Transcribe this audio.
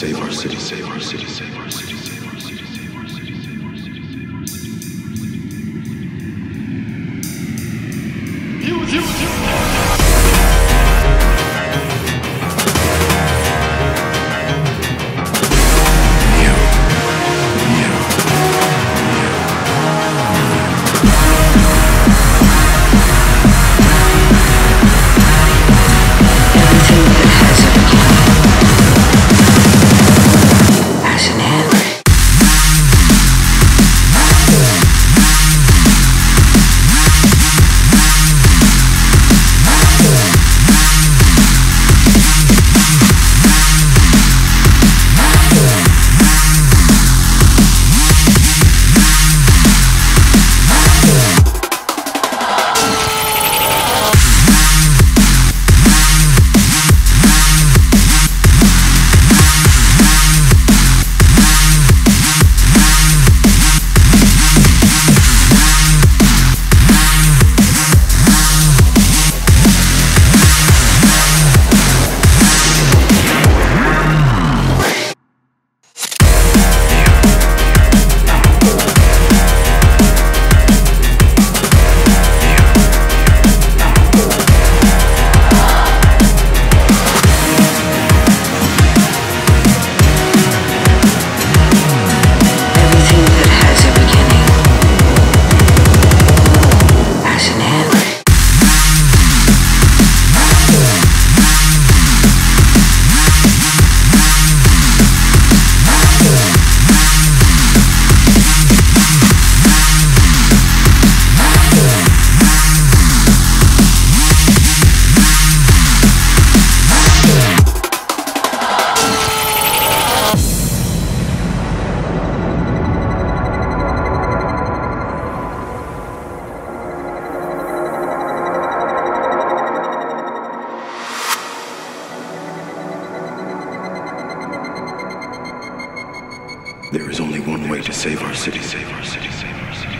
save our city, save our city, save our city, save our city, save our city, save our city. Everything There is only one way to save our city, save our city, save our city.